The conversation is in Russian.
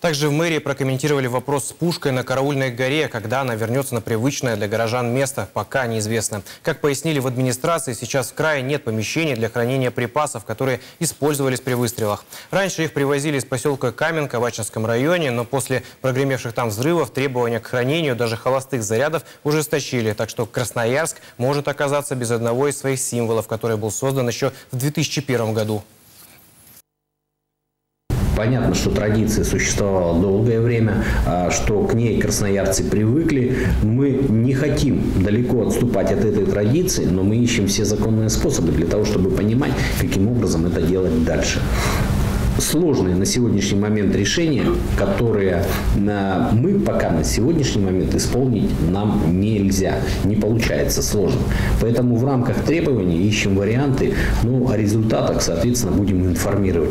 Также в мэрии прокомментировали вопрос с пушкой на Караульной горе, когда она вернется на привычное для горожан место, пока неизвестно. Как пояснили в администрации, сейчас в крае нет помещений для хранения припасов, которые использовались при выстрелах. Раньше их привозили из поселка Каменка в Ачинском районе, но после прогремевших там взрывов требования к хранению даже холостых зарядов ужесточили. Так что Красноярск может оказаться без одного из своих символов, который был создан еще в 2001 году. Понятно, что традиция существовала долгое время, а, что к ней красноярцы привыкли. Мы не хотим далеко отступать от этой традиции, но мы ищем все законные способы для того, чтобы понимать, каким образом это делать дальше сложные на сегодняшний момент решения, которые а, мы пока на сегодняшний момент исполнить нам нельзя, не получается сложно. Поэтому в рамках требований ищем варианты, ну, о результатах, соответственно, будем информировать.